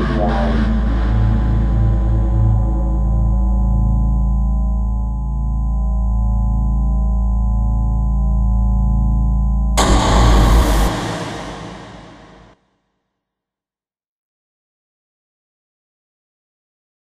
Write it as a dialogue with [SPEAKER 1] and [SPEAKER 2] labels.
[SPEAKER 1] Worldwide.